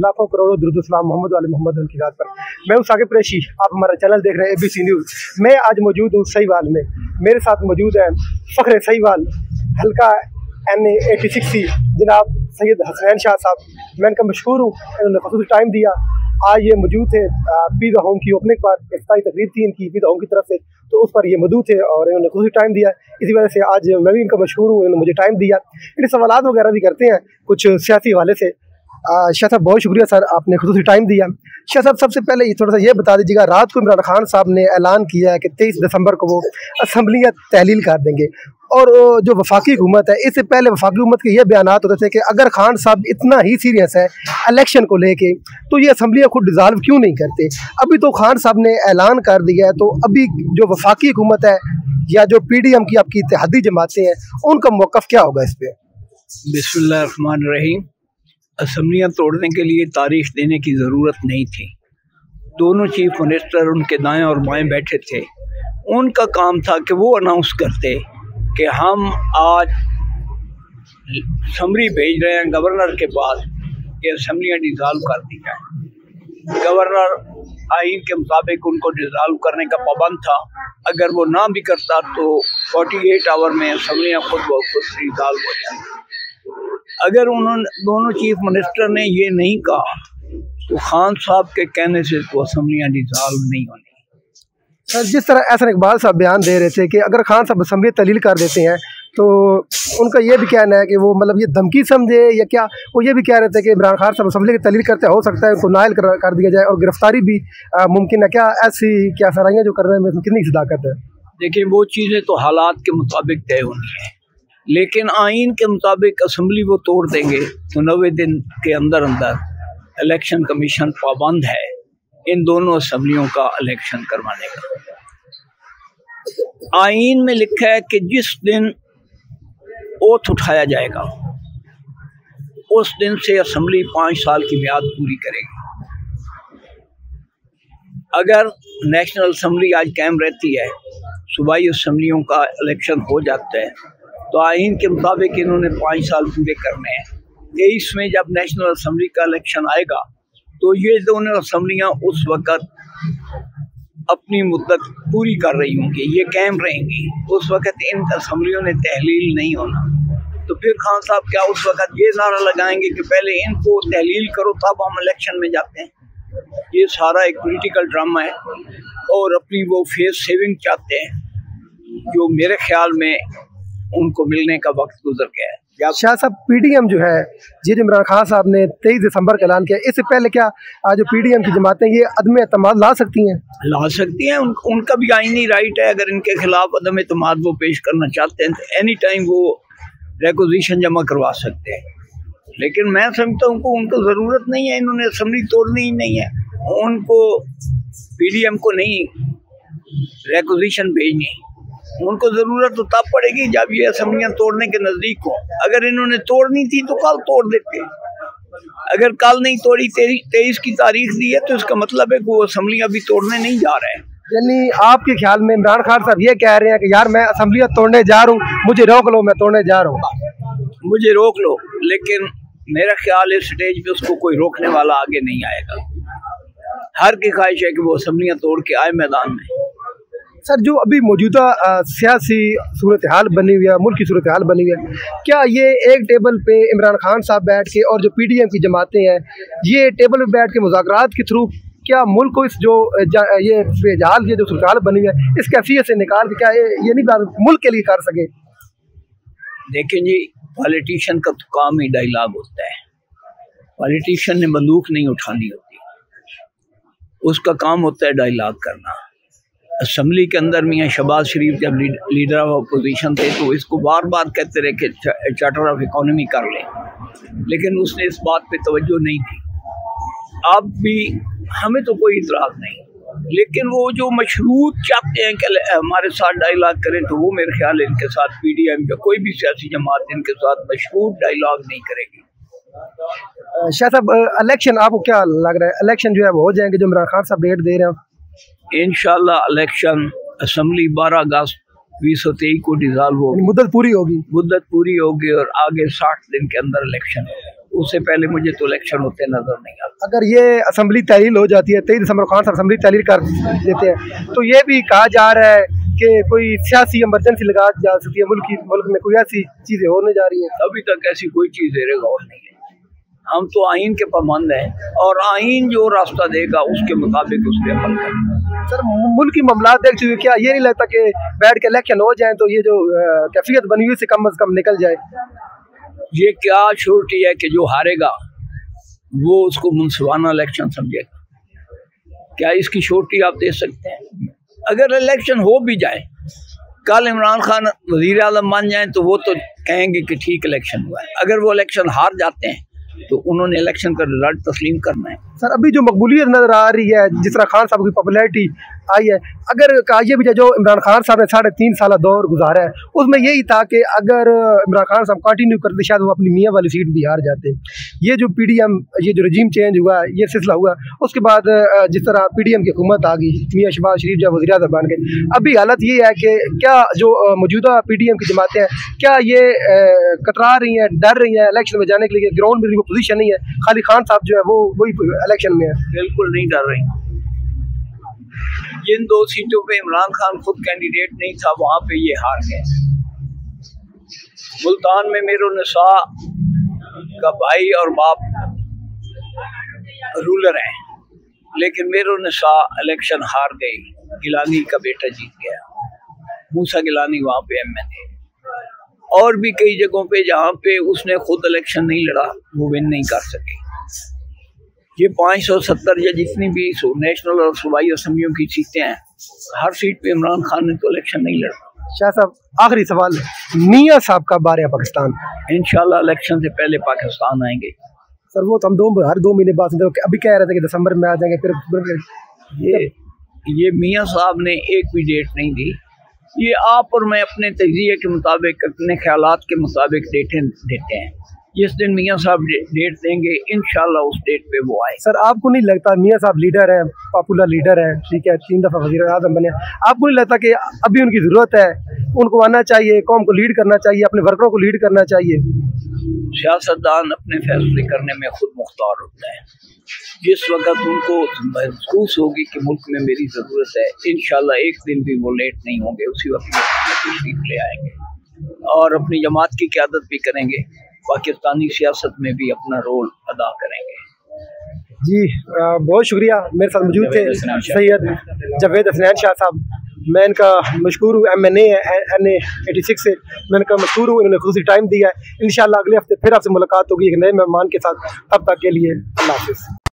लाखों करोड़ों दुरुदलाम मोहम्मद वाले मोहम्मद उनकी पर। मैं हूँ साकिब आप हमारा चैनल देख रहे हैं ए बी सी न्यूज़ मैं आज मौजूद हूँ सहीवाल में। मेरे साथ मौजूद हैं फ़ख्र सहीवाल, हल्का एन एटी सिक्स जनाब हसनैन शाह साहब। मैं इनका मशहूर हूँ, इन्होंने खसूस टाइम दिया। आज ये मौजूद थे पीज़ा होम की ओपनिंग पर इफ्तारी तकरीब थी इनकी पीज़ा होम की तरफ़ से। तो उस पर ये मौजूद थे और इन्होंने खुद टाइम दिया। इसी वजह से आज मैं भी इनका मशहूर हूँ, इन्होंने मुझे टाइम दिया। इन सवाल वगैरह भी करते हैं, कुछ सियासी हवाले से। शाह साहब, बहुत शुक्रिया सर, आपने खुद टाइम दिया। शाह साहब, सबसे पहले थोड़ा सा ये बता दीजिएगा, रात को इमरान खान साहब ने ऐलान किया है कि तेईस दिसंबर को वो असम्बलियाँ तहलील कर देंगे। और जो वफाकी हुकूमत है, इससे पहले वफाकी हुकूमत के ये बयान होते थे कि अगर खान साहब इतना ही सीरियस है इलेक्शन को लेके तो ये असम्बलियाँ खुद डिज़ाल्व क्यों नहीं करते? अभी तो खान साहब ने ऐलान कर दिया है तो अभी जो वफाकी हुकूमत है या जो पी डी एम की आपकी इतिहादी जमातें हैं, उनका मौक़ क्या होगा इस पर बिस्मिल्लाहिर्रहमानिर्रहीम। असम्बलियाँ तोड़ने के लिए तारीख देने की ज़रूरत नहीं थी। दोनों चीफ मिनिस्टर उनके दाएँ और बाएँ बैठे थे। उनका काम था कि वो अनाउंस करते। कि हम आज समरी भेज रहे हैं गवर्नर के पास कि असम्बलियाँ डिज़ाल्व कर दी जाए। गवर्नर आइन के मुताबिक उनको डिज़ाल्व करने का पाबंद था। अगर वो ना भी करता तो 48 आवर में असम्बलियाँ खुद ब खुद डिज़ाल्व हो जाए अगर उन्होंने दोनों चीफ मिनिस्टर ने ये नहीं कहा तो खान साहब के कहने से तो असम्बलियाँ डिज़ाल्व नहीं होनी। जिस तरह ऐसा इकबाल साहब बयान दे रहे थे कि अगर खान साहब असम्बली तलील कर देते हैं तो उनका ये भी कहना है कि वो मतलब ये धमकी समझे या क्या? वो ये भी कह रहे थे कि इमरान खान साहब असम्बली की तलील करते हो सकता है उनको नायल कर, कर दिया जाए और गिरफ्तारी भी मुमकिन है। क्या ऐसी क्या सराइयाँ जो कर रहे हैं कितनी सदाकत है? देखिए वो चीज़ें तो हालात के मुताबिक तय होनी है लेकिन आइन के मुताबिक असम्बली वो तोड़ देंगे तो नबे दिन के अंदर अंदर इलेक्शन कमीशन पाबंद है। इन दोनों असम्बलियों का इलेक्शन करवाने का। आइन में लिखा है कि जिस दिन ओथ उठाया जाएगा, उस दिन से असम्बली पाँच साल की म्याद पूरी करेगी। अगर नेशनल असम्बली आज कायम रहती है सूबाई असम्बलियों का इलेक्शन हो जाता है तो आइन के मुताबिक इन्होंने पाँच साल पूरे करने हैं। तेईस में जब नेशनल असम्बली का इलेक्शन आएगा तो ये दोनों असम्बलियाँ उस वक़्त अपनी मुद्दत पूरी कर रही होंगी, ये कैम रहेंगी। उस वक़्त इन असम्बलियों ने तहलील नहीं होना। तो फिर खान साहब क्या उस वक़्त ये नारा लगाएँगे कि पहले इनको तहलील करो, तब हम इलेक्शन में जाते हैं? ये सारा एक पॉलिटिकल ड्रामा है और अपनी वो फेस सेविंग चाहते हैं, जो मेरे ख्याल में उनको मिलने का वक्त गुजर गया है। शाह साहब पीडीएम जो है जी इमरान खान साहब ने तेईस दिसंबर का ऐलान किया। इससे पहले क्या जो पीडीएम की जमातें ये अदम अतमाद ला सकती हैं? ला सकती हैं उन, उनका भी आईनी राइट है। अगर इनके खिलाफ अदम अतमाद वो पेश करना चाहते हैं तो एनी टाइम वो रेकोजिशन जमा करवा सकते हैं। लेकिन मैं समझता हूँ उनको ज़रूरत नहीं है इन्होंने असम्बली तोड़नी ही नहीं है। उनको पीडीएम को नहीं रेकोजिशन भेजनी। उनको ज़रूरत तो तब पड़ेगी जब ये असम्बलियाँ तोड़ने के नज़दीक हो। अगर इन्होंने तोड़नी थी तो कल तोड़ देते। अगर कल नहीं तोड़ी तेईस की तारीख दी है तो इसका मतलब है कि वो असम्बलियाँ भी तोड़ने नहीं जा रहे हैं। यानी आपके ख्याल में इमरान खान साहब ये कह रहे हैं कि यार मैं असम्बलियाँ तोड़ने जा रहा हूँ मुझे रोक लो मैं तोड़ने जा रहा हूँ। मुझे रोक लो लेकिन मेरा ख्याल है स्टेज पे उसको कोई रोकने वाला आगे नहीं आएगा। हर की ख्वाहिश है कि वो असम्बलियाँ तोड़ के आए मैदान में। सर जो अभी मौजूदा सियासी सूरत हाल बनी हुई है मुल्क की सूरत हाल बनी हुई है क्या ये एक टेबल पे इमरान खान साहब बैठ के और जो पी डी एम की जमातें हैं ये टेबल पे बैठ के मुजाकर के थ्रू क्या मुल्क को इस जो ये बेजाल ये जो सूरत हाल बनी हुई है इस कैफियत से निकाल के क्या ये, ये नहीं मुल्क के लिए कर सके? देखें जी पॉलिटिशियन का तो काम ही डायलाग होता है। पॉलिटिशियन ने बंदूक नहीं उठानी होती। उसका काम होता है डायलाग करना। असम्बली के अंदर मियाँ शबाज शरीफ जब लीडर ऑफ़ अपोजिशन थे तो इसको बार बार कहते रहे कि चार्टर ऑफ़ इकोनॉमी कर लें। लेकिन उसने इस बात पे तवज्जो नहीं दी। अब भी हमें तो कोई इतराज़ नहीं। लेकिन वो जो मशरूत चाहते हैं कि हमारे साथ डायलाग करें तो वो मेरे ख्याल इनके साथ पी डी एम या कोई भी सियासी जमात इनके साथ मशरूत डायलाग नहीं करेगी। शाह साहब इलेक्शन आपको क्या लग रहा है? इलेक्शन जो है हो जाएँगे, जो इमरान खान साहब डेट दे रहे हैं। इन इलेक्शन असम्बली बारह अगस्त बीस सौ तेईस को डिजॉल्व होगी। मुद्दत पूरी होगी। मुद्दत पूरी होगी और आगे साठ दिन के अंदर इलेक्शन उससे पहले मुझे तो इलेक्शन होते नज़र नहीं आता। अगर ये असम्बली तहलील हो जाती है तेईस दिसंबर खान साहब असम्बली तहलील कर देते हैं तो ये भी कहा जा रहा है कि कोई सियासी इमरजेंसी लगा जा सकती है मुल्क मुल्क में कोई ऐसी चीज़ें होने जा रही हैं। अभी तक ऐसी कोई चीज़ गौर नहीं है। हम तो आइन के पाबंद हैं और आइन जो रास्ता देगा उसके मुताबिक उस पर अमल करेंगे सर मुल्क की मामला देखते हुए क्या ये नहीं लगता कि बैठ के इलेक्शन हो जाए तो ये जो कैफियत बनी हुई से कम अज कम निकल जाए? ये क्या छोटी है कि जो हारेगा वो उसको मुनसवाना इलेक्शन समझेगा। क्या इसकी छोटी आप दे सकते हैं? अगर इलेक्शन हो भी जाए कल इमरान खान वज़ीर आलम मान जाए तो वो तो कहेंगे कि ठीक इलेक्शन हुआ है। अगर वो इलेक्शन हार जाते हैं तो उन्होंने इलेक्शन का रिज़ल्ट तस्लीम करना है। सर, अभी जो मकबूलियत नज़र आ रही है, जिस तरह खान साहब की पॉपुलैरिटी आई है। अगर ये भी जो इमरान खान साहब ने साढ़े तीन साल दौर गुजारा है, उसमें यही था कि अगर इमरान खान साहब कंटिन्यू करते, शायद वो अपनी मियाँ वाली सीट भी हार जाते। ये जो पी डी एम ये जो रजीम चेंज हुआ, ये सिलसिला हुआ, उसके बाद जिस तरह पी डी एम की हुकूमत आ गई, मियाँ शबाज शरीफ जब वजी अजम बन गए अभी हालत ये है कि क्या जो मौजूदा पी डी एम की जमातें हैं, क्या ये कतरा रही हैं, डर रही हैं इलेक्शन में जाने के लिए ग्राउंड में वो पोजिशन नहीं है, खाली खान साहब जो है, वो, वही इलेक्शन में है। बिल्कुल नहीं डर रही। जिन दो सीटों पे इमरान खान खुद कैंडिडेट नहीं था, वहाँ पे ये हार गए। मुल्तान में मेरो नसा का भाई और बाप रूलर हैं, लेकिन मेरो नसा इलेक्शन हार गई। गिलानी का बेटा जीत गया। मूसा गिलानी वहाँ पे एम एन ए और भी कई जगहों पे जहाँ पे उसने खुद इलेक्शन नहीं लड़ा, वो विन नहीं कर सके। ये पाँच सौ सत्तर या जितनी भी नेशनल और सूबाई असम्बलियों की सीटें हैं हर सीट पे इमरान खान ने तो इलेक्शन नहीं लड़ा। शाह साहब आखिरी सवाल मियाँ साहब का बारे पाकिस्तान। इनशाला इलेक्शन से पहले पाकिस्तान आएँगे। सर वो तो हम दो हर दो महीने बाद अभी कह रहे थे कि दिसंबर में आ जाएँगे फिर ये ये मियाँ साहब ने एक भी डेट नहीं दी। ये आप और मैं अपने तजिए के मुताबिक अपने ख्याल के मुताबिक डेटें देते हैं। जिस दिन मियाँ साहब डेट देंगे इन उस डेट पे वो आए। सर आपको नहीं लगता मियाँ साहब लीडर है पॉपुलर लीडर है ठीक है तीन दफ़ा वजी अजम बने। आपको नहीं लगता कि अभी उनकी ज़रूरत है उनको आना चाहिए कौम को लीड करना चाहिए अपने वर्करों को लीड करना चाहिए? सियासतदान अपने फैसले करने में खुद मुख्तार होता है। जिस वक्त उनको महसूस होगी कि मुल्क में मेरी ज़रूरत है इन एक दिन भी वो लेट नहीं होंगे उसी वक्त तशरीफ़ ले आएँगे। और अपनी जमात की क्यादत भी करेंगे। पाकिस्तानी सियासत में भी अपना रोल अदा करेंगे। जी बहुत शुक्रिया। मेरे साथ मौजूद थे सैयद जावेद हसनैन शाह साहब। मैं इनका मशहूर हूँ M N N eighty six से। मैं इनका मशहूर हूँ इन्होंने खुद टाइम दिया है। इन अगले हफ़्ते फिर आपसे मुलाकात होगी एक नए मेहमान के साथ। तब तक के लिए अल्लाह हाफिज़।